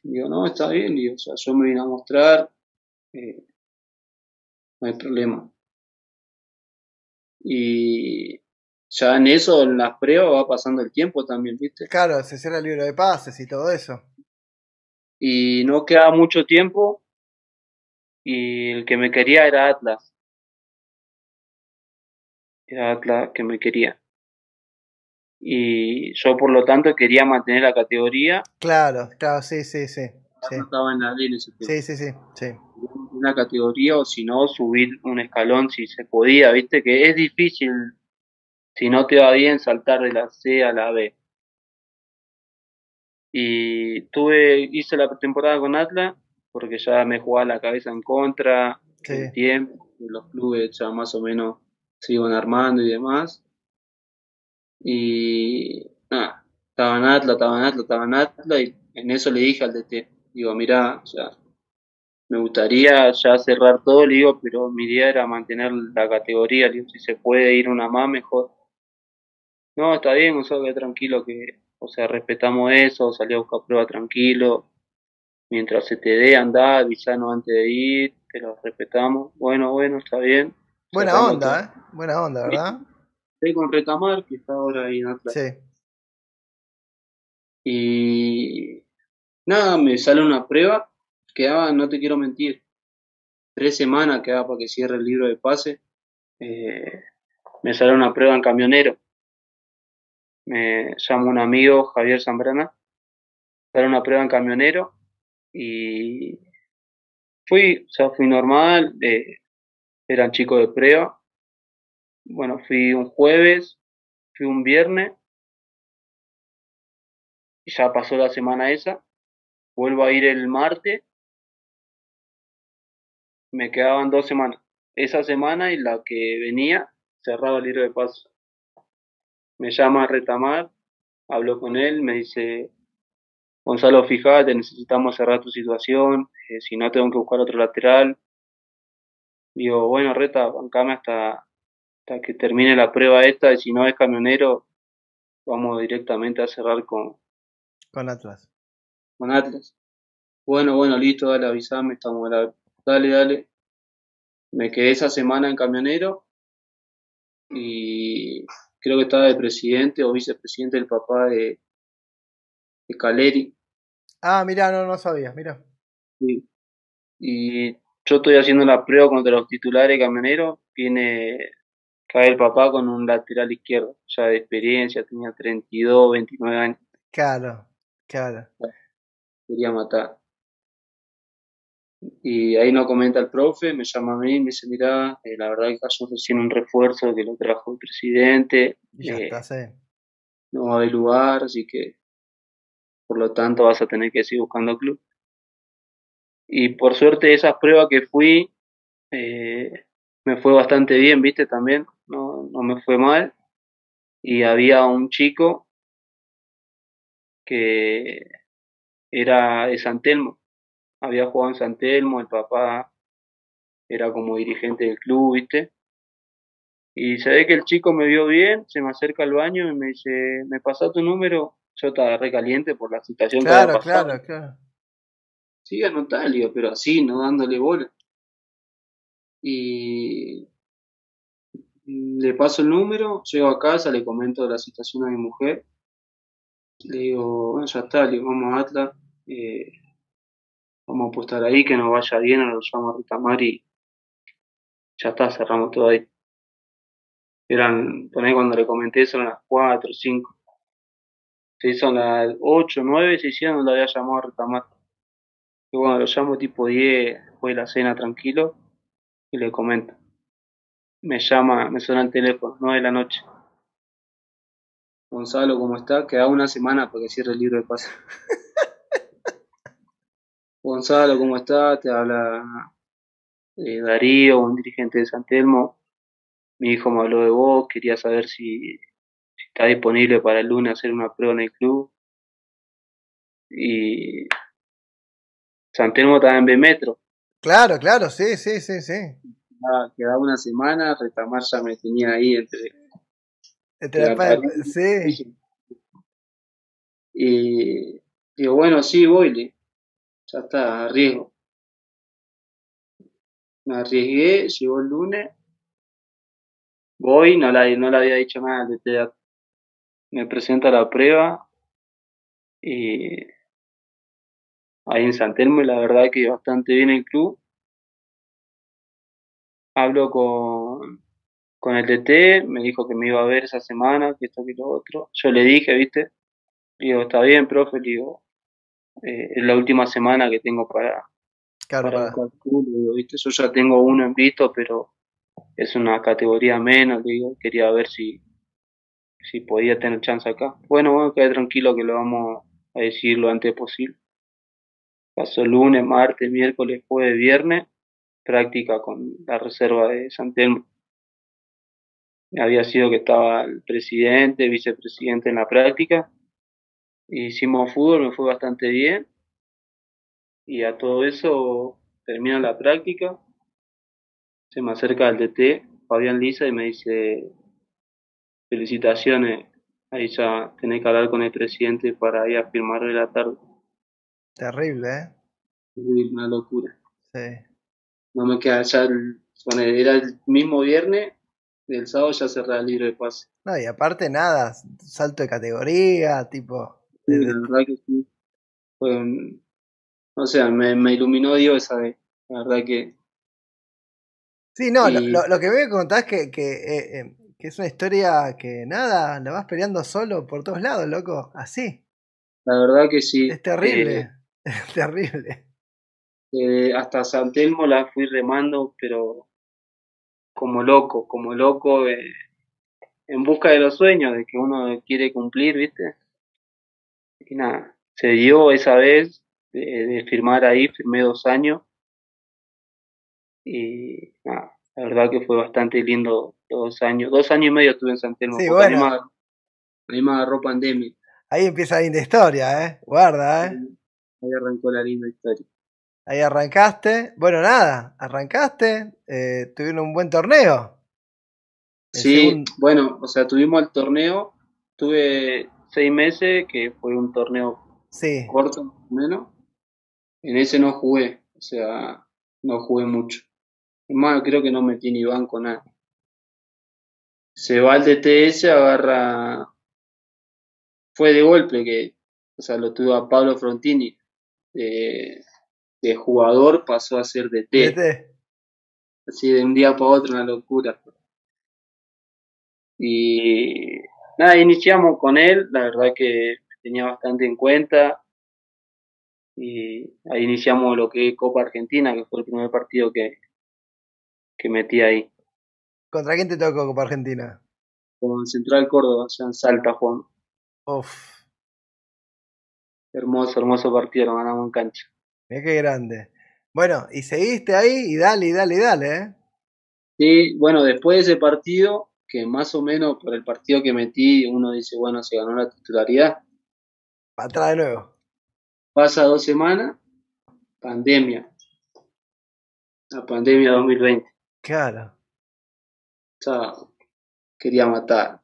Digo, no, está bien, digo, o sea, yo me vine a mostrar, eh, no hay problema. Y ya en eso, en las pruebas, va pasando el tiempo también, ¿viste? Claro, se cierra el libro de pases y todo eso. Y no queda mucho tiempo y el que me quería era Atlas. Era Atlas que me quería. Y yo, por lo tanto, quería mantener la categoría. Claro, claro, sí, sí, sí. sí. estaba en la ley ese Sí, sí, sí, sí. Una categoría o si no, subir un escalón si se podía, viste que es difícil si no te va bien, saltar de la C a la B. Y tuve, hice la temporada con Atlas, porque ya me jugaba la cabeza en contra, el tiempo, los clubes ya más o menos se iban armando y demás. Y nada, estaba en Atlas, estaba en Atlas, estaba en Atlas, y en eso le dije al DT, digo, mira, o sea, me gustaría ya cerrar todo, le digo, pero mi idea era mantener la categoría, le digo, si se puede ir una más, mejor. No, está bien, o sea, que tranquilo que, o sea, respetamos eso, salí a buscar prueba tranquilo. Mientras se te dé, andá, avisanos antes de ir, te lo respetamos. Bueno, bueno, está bien. Buena onda, ¿eh? Buena onda, ¿verdad? Con Retamar, que está ahora ahí en Atlas. Sí. Y nada, me sale una prueba, quedaba, no te quiero mentir, tres semanas quedaba para que cierre el libro de pase. Eh, me sale una prueba en camionero me llama un amigo, Javier Zambrana, para una prueba en camionero y fui, o sea, fui normal, eh, eran chicos de prueba. Bueno, fui un jueves, fui un viernes ya pasó la semana esa. Vuelvo a ir el martes. Me quedaban dos semanas. Esa semana y la que venía, cerrado el libro de paso me llama Retamar, hablo con él, me dice, Gonzalo, fíjate, necesitamos cerrar tu situación, eh, si no tengo que buscar otro lateral. Digo, bueno, Reta, bancame hasta, hasta que termine la prueba esta, y si no es camionero, vamos directamente a cerrar con... Con Atlas. Con Atlas. Bueno, bueno, listo, dale, avisame, estamos, dale, dale. Me quedé esa semana en camionero y creo que estaba de presidente o vicepresidente del papá de, de Caleri. Ah, mira, no, no sabía, mira. Sí. Y yo estoy haciendo la prueba contra los titulares camioneros, viene cae el papá con un lateral izquierdo, ya de experiencia, tenía 32, 29 años. Claro, claro. Quería matar. Y ahí no comenta el profe, me llama a mí, me dice, mira, eh, la verdad que cayó recién un refuerzo que lo trajo el presidente. ya eh, está, No va a haber lugar, así que por lo tanto vas a tener que seguir buscando club. Y por suerte esas pruebas que fui, eh, me fue bastante bien, viste, también, no, no me fue mal. Y había un chico que era de San Telmo, había jugado en San Telmo, el papá era como dirigente del club, ¿viste? Y se ve que el chico me vio bien, se me acerca al baño y me dice, ¿me pasa tu número? Yo estaba recaliente por la situación que había pasado. Claro, claro, Sí, anotá, pero así, no dándole bola. Y le paso el número, llego a casa, le comento la situación a mi mujer. Le digo, bueno, ya está, le digo, vamos a Atlas. Eh, vamos a apostar ahí, que nos vaya bien, nos llamo a retamar y ya está, cerramos todo ahí. Eran, poné cuando le comenté, son las 4, 5. Se hizo las 8, 9, se hicieron, no lo había llamado a retamar. Y bueno, lo llamo tipo 10, después de la cena tranquilo, y le comento. Me llama, me suena el teléfono, 9 de la noche. Gonzalo, ¿cómo está? Queda una semana para que cierre el libro de pase. Gonzalo, ¿cómo está? Te habla eh, Darío, un dirigente de San Telmo. Mi hijo me habló de vos, quería saber si, si está disponible para el lunes hacer una prueba en el club. Y San Telmo está en B Metro. Claro, claro, sí, sí, sí, sí. Quedaba una semana, Retamar ya me tenía ahí entre Entre la sí. Y digo, bueno, sí, voy, ya está, arriesgo. Me arriesgué, llegó el lunes, voy, no, la, no le había dicho nada. Me presento a la prueba y ahí en San Telmo y la verdad que bastante bien el club. Hablo con, con el DT, me dijo que me iba a ver esa semana, que esto que lo otro. Yo le dije, viste, digo, está bien, profe, digo, eh, es la última semana que tengo para, Claro, para para- digo, ¿viste? Yo ya tengo uno en visto, pero es una categoría menos, digo, quería ver si, si podía tener chance acá. Bueno, bueno, quedé tranquilo que lo vamos a decir lo antes posible. Pasó lunes, martes, miércoles, jueves, viernes, práctica con la reserva de San Telmo. Había sido que estaba el presidente, vicepresidente en la práctica. Hicimos fútbol, me fue bastante bien. Y a todo eso termina la práctica. Se me acerca el DT, Fabián Lisa, y me dice, felicitaciones, ahí ya tenés que hablar con el presidente para ir a firmar de la tarde. terrible, ¿eh? Una locura. Sí. No me queda ya, el, bueno, era el mismo viernes, el sábado ya cerraba el libro de pase. No, y aparte nada, salto de categoría, tipo. Sí, desde- la verdad que sí. Fue un- o sea, me, me iluminó Dios esa vez. La verdad que Sí, no, lo, Y- lo- lo que me contás es que, que, eh, eh, que es una historia que nada, la vas peleando solo por todos lados, loco. Así. la verdad que sí. Es terrible. Es terrible. Eh, hasta San Telmo la fui remando, pero como loco, como loco, eh, en busca de los sueños, de que uno quiere cumplir, ¿viste? Y nada, se dio esa vez de, de firmar ahí, firmé dos años. Y nada, la verdad que fue bastante lindo dos años. Dos años y medio estuve en San Telmo, Sí, ahí bueno. me agarró- ahí me agarró pandemia. Ahí empieza la linda historia, ¿eh? Guarda, ¿eh? Ahí arrancó la linda historia. Ahí arrancaste. Bueno, nada, arrancaste. Eh, tuvieron un buen torneo. El Sí, segundo- bueno, o sea, tuvimos el torneo, tuve seis meses, que fue un torneo Sí. corto más o menos. En ese no jugué, o sea, no jugué mucho. Es más, creo que no metí ni banco, nada. Se va al DTS, agarra. Fue de golpe que, o sea, lo tuvo a Pablo Frontini. De, de jugador pasó a ser DT. ¿Viste? así de un día para otro, una locura. Y nada, iniciamos con él, la verdad que tenía bastante en cuenta. Y ahí iniciamos lo que es Copa Argentina, que fue el primer partido que, que metí ahí. ¿Contra quién te tocó Copa Argentina? Con Central Córdoba, allá en Salta, Juan. Uf, Hermoso, hermoso partido, lo ganamos en cancha. Mira qué grande. Bueno, y seguiste ahí y dale, y dale, y dale, ¿eh? Sí, bueno, después de ese partido, que más o menos por el partido que metí, uno dice, bueno, se ganó la titularidad. Para atrás de nuevo. Pasa dos semanas, pandemia. La pandemia 2020. Claro. O sea, quería matar.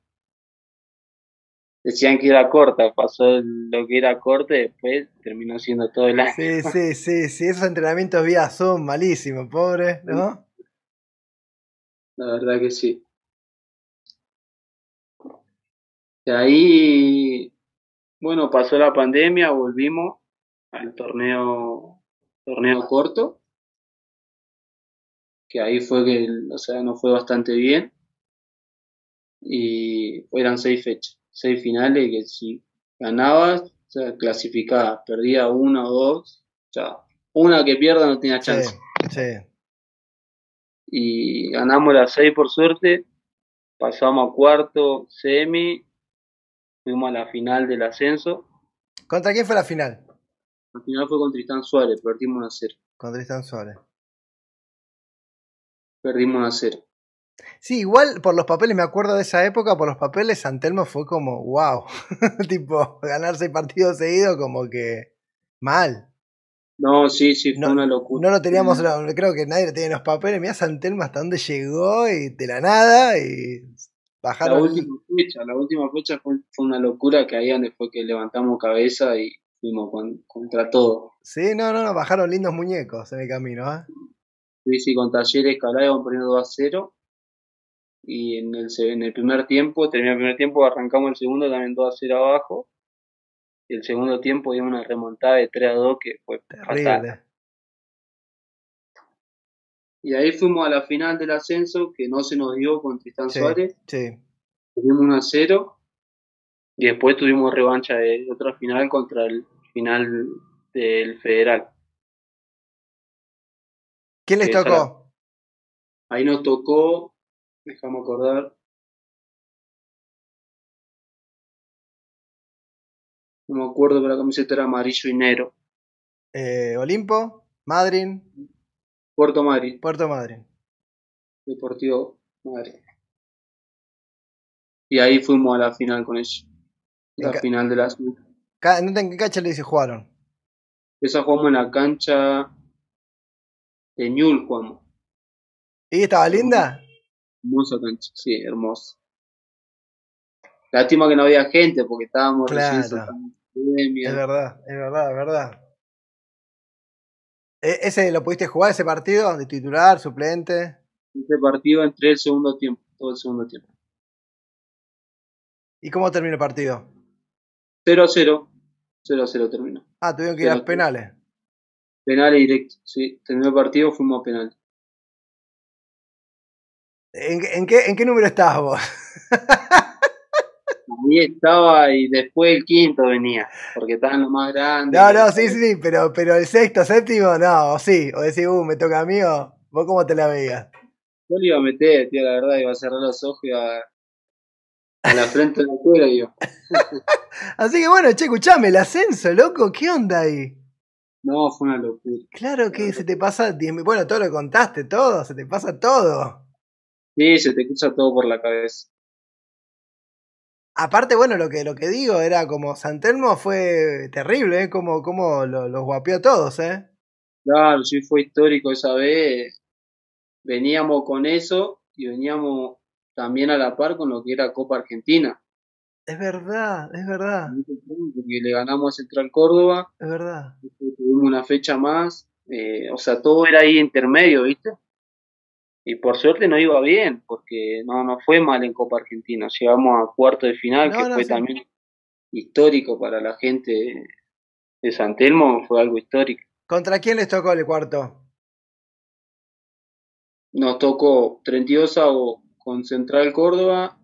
Decían que era corta, pasó lo que era corte, después terminó siendo todo el año. Sí, sí, sí, sí, esos entrenamientos vía Zoom, malísimos, pobre, ¿no? La verdad que sí. De ahí, bueno, pasó la pandemia, volvimos al torneo, torneo corto, que ahí fue que, o sea, nos fue bastante bien. Y eran seis fechas, seis finales que si ganabas, o sea, clasificabas, perdía una o dos, o sea, una que pierda no tenía chance. sí. y ganamos las seis por suerte, pasamos a cuarto, semi, fuimos a la final del ascenso. ¿Contra quién fue la final? La final fue con Tristán Suárez, perdimos a 0. Con Tristán Suárez. Perdimos a 0. Sí, igual por los papeles, me acuerdo de esa época, por los papeles Santelmo fue como, wow, tipo, ganar seis partidos seguidos como que mal. No, sí, sí, fue una locura. No lo teníamos, creo que nadie tenía los papeles, mira Santelmo hasta dónde llegó y de la nada y bajaron. La última fecha, la última fecha fue, una locura que ahí donde fue que levantamos cabeza y fuimos contra todo. Sí, no, no, no, bajaron lindos muñecos en el camino, ¿eh? Sí, sí, con Talleres vamos poniendo 2 a 0 y en el, en el primer tiempo, terminó el primer tiempo, arrancamos el segundo también 2 a 0 abajo. Y el segundo tiempo dimos una remontada de 3 a 2 que fue terrible. Y ahí fuimos a la final del ascenso que no se nos dio con Tristán Suárez. Sí. Tuvimos 1 a 0. Y después tuvimos revancha de otra final contra el final del Federal. ¿Quién les tocó? Ahí nos tocó Déjame acordar. No me acuerdo, pero la camiseta era amarillo y negro. Eh, Olimpo, Madrid. Puerto Madrid. Puerto Madrid. Deportivo Madrid. Y ahí fuimos a la final con ellos. La final de las. ¿En qué cancha le jugaron? Esa jugamos en la cancha de Ñul, jugamos. ¿Y estaba linda? Hermosa cancha, sí, hermoso. Lástima que no había gente porque estábamos claro. Es verdad, es verdad, es verdad. ¿E-, ¿Ese lo pudiste jugar, ese partido? ¿De titular, suplente? Ese partido entre el segundo tiempo, todo el segundo tiempo. ¿Y cómo terminó el partido? 0 a 0. 0 a 0 terminó. Ah, tuvieron que ir a penales. Penales directos, sí. Terminó el partido, fuimos a penales. ¿En, qué, ¿En qué número estabas vos? Ahí estaba y después el quinto venía, porque estaban los más grandes. No, no, sí, sí, pero, pero el sexto, séptimo, no, sí. O decís, uh, me toca a mí o vos cómo te la veías. Yo le iba a meter, tío, la verdad, iba a cerrar los ojos y iba a, la frente de la escuela yo. Así que bueno, che, escuchame, el ascenso, loco, ¿qué onda ahí? No, fue una locura. Claro que se te pasa, bueno, todo lo contaste, todo, se te pasa todo. Sí, se te cruza todo por la cabeza. Aparte, bueno, lo que, lo que digo era como Santelmo fue terrible, ¿eh? Como, como los guapió a todos, ¿eh? Claro, sí fue histórico esa vez. Veníamos con eso y veníamos también a la par con lo que era Copa Argentina. Es verdad, es verdad. Porque le ganamos a Central Córdoba. Es verdad. Tuvimos una fecha más. Eh, o sea, todo era ahí intermedio, ¿viste? Y por suerte no iba bien, porque no, no fue mal en Copa Argentina. Llegamos a cuarto de final, que fue también histórico para la gente de San Telmo, fue algo histórico. ¿Contra quién les tocó el cuarto? Nos tocó 32 avos con Central Córdoba,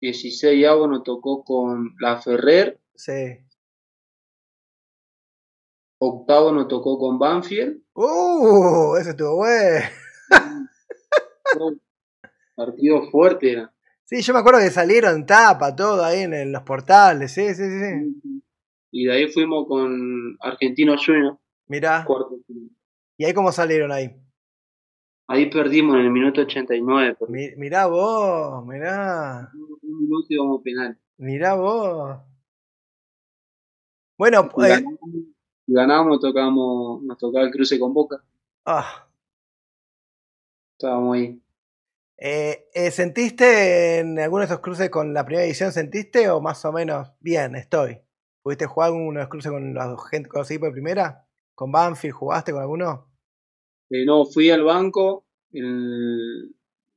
16 avos nos tocó con La Ferrer. Sí. Octavo nos tocó con Banfield. ¡Uh! Eso estuvo bueno. Partido fuerte era. Sí, yo me acuerdo que salieron tapa, todo ahí en, los portales, sí, sí, sí. Y de ahí fuimos con Argentino Junior. Mirá. ¿Y ahí cómo salieron ahí? Ahí perdimos en el minuto 89. mirá vos, mirá. Un minuto íbamos penal. Mirá vos. Bueno, si eh, ganábamos, tocábamos, nos tocaba el cruce con Boca. Ah, estaba muy... Eh, eh, ¿Sentiste en alguno de esos cruces con la primera edición, sentiste o más o menos bien, estoy? ¿Pudiste jugar uno de los cruces con la gente con los equipos de primera? ¿Con Banfield jugaste con alguno? Eh, no, fui al banco, los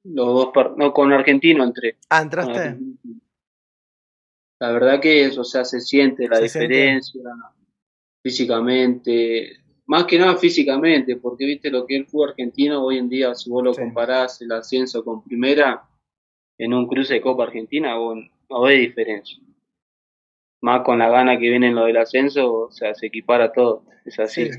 dos no, con Argentino entré. Ah, entraste. La verdad que eso, o sea, se siente la diferencia físicamente, más que nada físicamente, porque viste lo que es el fútbol argentino hoy en día, si vos lo comparás el ascenso con primera, en un cruce de Copa Argentina, no hay diferencia. Más con la gana que viene en lo del ascenso, o sea, se equipara todo, es así.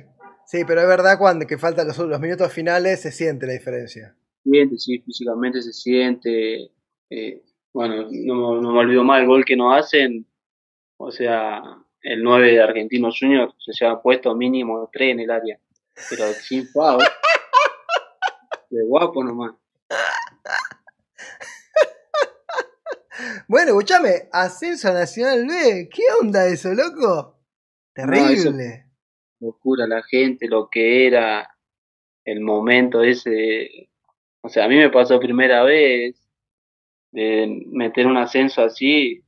Sí, pero es verdad cuando que faltan los, los minutos finales se siente la diferencia. Siente, sí, físicamente se siente. Eh, bueno, no, no me olvido más el gol que nos hacen, o sea, el 9 de Argentino Junior se lleva puesto mínimo 3 en el área, pero sin foul. De guapo nomás. Bueno, escúchame, ascenso a Nacional B, ¿qué onda eso, loco? Terrible. locura, la gente, lo que era, el momento ese. O sea, a mí me pasó primera vez de meter un ascenso así,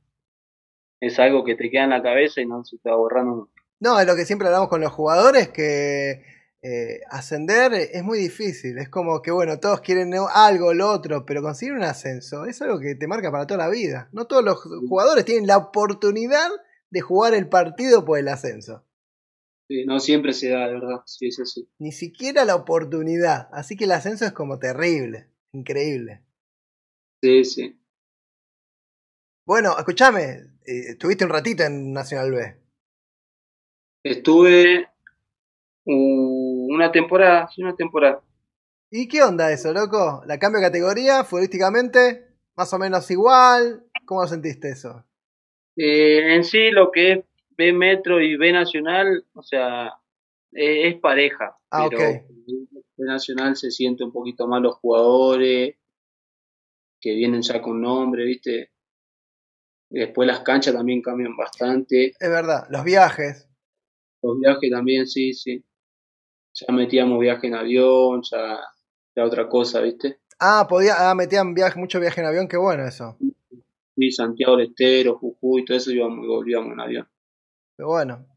es algo que te queda en la cabeza y no se te va borrando. No, es lo que siempre hablamos con los jugadores, que eh, ascender es muy difícil. Es como que, bueno, todos quieren algo, lo otro, pero conseguir un ascenso es algo que te marca para toda la vida. No todos los jugadores tienen la oportunidad de jugar el partido por el ascenso. Sí, no siempre se da, de verdad. Sí, sí, sí. Ni siquiera la oportunidad. Así que el ascenso es como terrible, increíble. Sí, sí. Bueno, escúchame, eh, estuviste un ratito en Nacional B. Estuve una temporada, sí, una temporada. ¿Y qué onda eso, loco? ¿La cambio de categoría futbolísticamente? ¿Más o menos igual? ¿Cómo lo sentiste eso? Eh, en sí, lo que es B Metro y B Nacional, o sea, e, es, pareja. Ah, pero B Nacional se siente un poquito más los jugadores que vienen ya con nombre, ¿viste? Después las canchas también cambian bastante. Es verdad, los viajes. Los viajes también, sí, sí ya metíamos viaje en avión, ya era otra cosa, ¿viste? Ah, podía, ah, metían viaje, mucho viaje en avión, qué bueno eso. Sí, Santiago del Estero, Jujuy, todo eso íbamos volvíamos en avión. Qué bueno.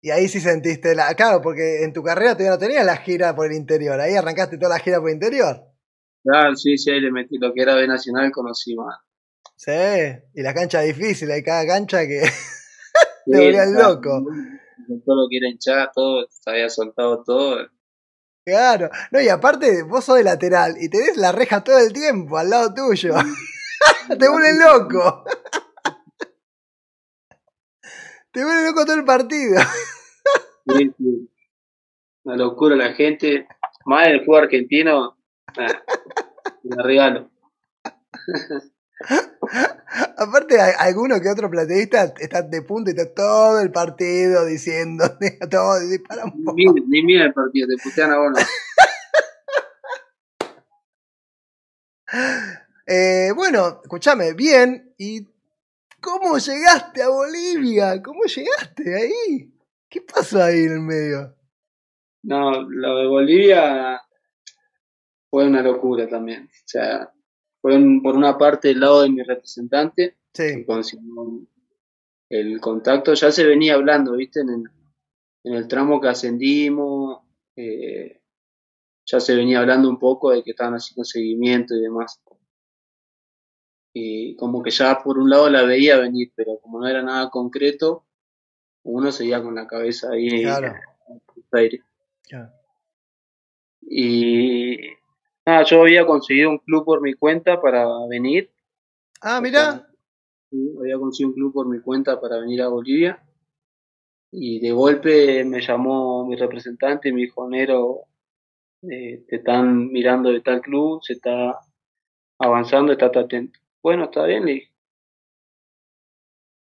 Y ahí sí sentiste la. Claro, porque en tu carrera todavía no tenías la gira por el interior. Ahí arrancaste toda la gira por el interior. Claro, sí, sí, ahí le metí lo que era B Nacional, conocí más. Sí, y la cancha difícil, hay cada cancha que te volvías loco todo lo que era hinchada, todo, se había soltado todo. Claro, no, y aparte vos sos de lateral y tenés la reja todo el tiempo al lado tuyo. te vuelve loco. te vuelve loco todo el partido. sí, sí. Una locura la gente. Más el juego argentino, ah, me regalo. Aparte, alguno que otro plateísta está de punto y está todo el partido diciendo todo, Ni, ni mira el partido, te putean a vos. eh, bueno, escúchame, bien. ¿Y cómo llegaste a Bolivia? ¿Cómo llegaste ahí? ¿Qué pasó ahí en el medio? No, lo de Bolivia fue una locura también. O sea, fue por una parte el lado de mi representante, que consiguió el contacto, ya se venía hablando, viste, en el, en el tramo que ascendimos, eh, ya se venía hablando un poco de que estaban haciendo seguimiento y demás. Y como que ya por un lado la veía venir, pero como no era nada concreto, uno seguía con la cabeza ahí claro. en el aire. Y Ah, yo había conseguido un club por mi cuenta para venir. Ah, mira. Sí, había conseguido un club por mi cuenta para venir a Bolivia. Y de golpe me llamó mi representante y me dijo, Nero, eh, te están mirando de tal club, se está avanzando, estate atento. Bueno, está bien, le dije.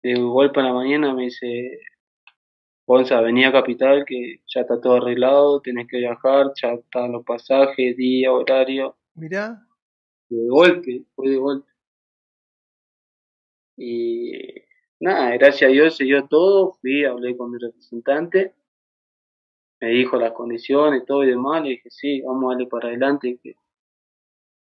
De golpe en la mañana me dice, Ponce, Avenida Capital, que ya está todo arreglado, tenés que viajar, ya están los pasajes, día, horario. Mirá. De golpe, fue de golpe. Y nada, gracias a Dios se dio todo, fui, hablé con mi representante, me dijo las condiciones, todo y demás, le dije, sí, vamos a darle para adelante, que es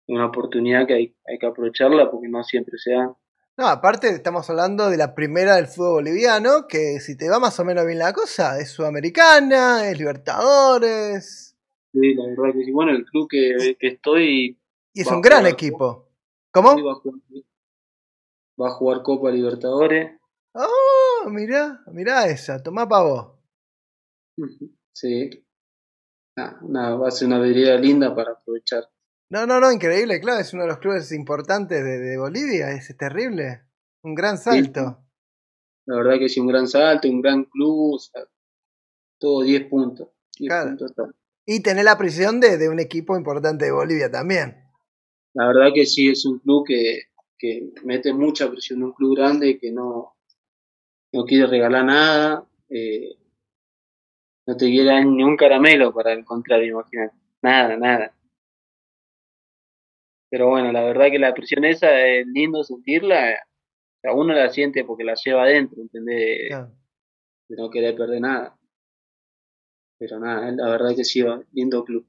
una oportunidad que hay, hay que aprovecharla porque no siempre se da. No, aparte estamos hablando de la primera del fútbol boliviano, que si te va más o menos bien la cosa, es sudamericana, es Libertadores. Sí, la verdad que sí. Bueno, el club que, estoy... Y es un gran equipo. ¿Cómo? Va a, jugar, Copa Libertadores. Oh, mirá, mirá esa, tomá pa' vos. Sí. Nada, va a ser una vereda linda para aprovechar. No, no, no, increíble, claro, es uno de los clubes importantes de, Bolivia, es terrible. Un gran salto. La verdad que sí, un gran salto, un gran club, todo 10 puntos. y tener la presión de, un equipo importante de Bolivia también. La verdad que sí, es un club que, que mete mucha presión un club grande que no, no quiere regalar nada, eh, no te quiere ni un caramelo para el contrario, imagínate. Nada, nada. Pero bueno, la verdad que la presión esa es lindo sentirla. a uno la siente porque la lleva adentro, ¿entendés? De no querer perder nada. Pero nada, la verdad que sí, lindo club.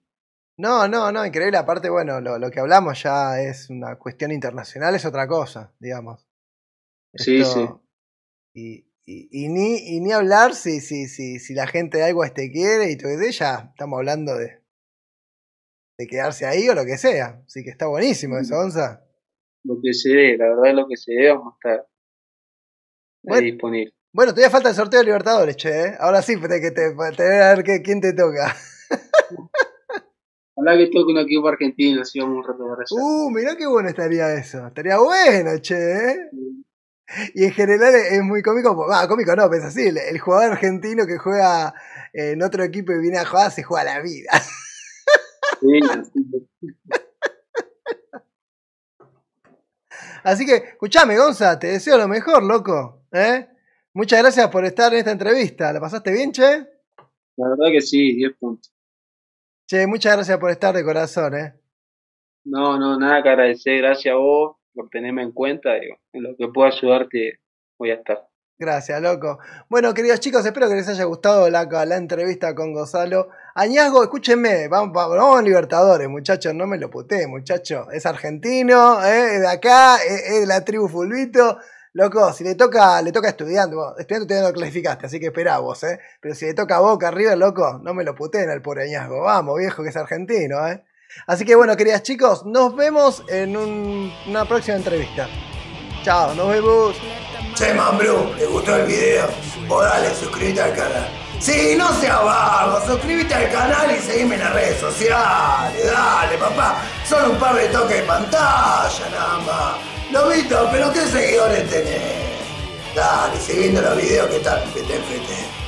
No, no, no, increíble. Aparte, bueno, lo, lo, que hablamos ya es una cuestión internacional, es otra cosa, digamos. sí, sí. Y, y, ni, y ni hablar si, si, si, si la gente de algo te quiere y todo de ella, estamos hablando de, de quedarse ahí o lo que sea. Así que está buenísimo eso, Gonza. Lo que se ve, la verdad lo que se ve, vamos a estar bueno, disponible. Bueno, todavía falta el sorteo de Libertadores, che. ¿eh? Ahora sí, que te, te, a ver que, quién te toca. Ojalá que toque un equipo argentino, así vamos un rato para Uh, mirá qué bueno estaría eso. Estaría bueno, che. ¿eh? Y en general es muy cómico, ah, cómico no, pero así, el, jugador argentino que juega en otro equipo y viene a jugar se juega la vida. Así que, escuchame, Gonza, te deseo lo mejor, loco. ¿eh? Muchas gracias por estar en esta entrevista. ¿La pasaste bien, che? La verdad que sí, 10 puntos. Che, muchas gracias por estar de corazón, ¿eh? No, no, nada que agradecer. Gracias a vos por tenerme en cuenta. Digo, en lo que pueda ayudarte, voy a estar. Gracias, loco. Bueno, queridos chicos, espero que les haya gustado la, la entrevista con Gonzalo. Añazgo, escúchenme, vamos, vamos, a Libertadores, muchachos, no me lo puté, muchachos. Es argentino, ¿eh? de acá, es, de la tribu Fulvito. Loco, si le toca, le toca estudiante, estudiante todavía no clasificaste, así que esperá vos, ¿eh? Pero si le toca Boca arriba, loco, no me lo puteen al pobre Añazgo. Vamos, viejo, que es argentino, ¿eh? Así que bueno, queridas chicos, nos vemos en una próxima entrevista. Chao, nos vemos. Che, man, bro, ¿te gustó el video? O dale, suscríbete al canal. Sí, no seas vago, suscríbete al canal y seguime en las redes sociales. Dale, papá, solo un par de toques de pantalla nada más. Lo visto, pero ¿qué seguidores tenés? Dale, siguiendo los videos que están que te.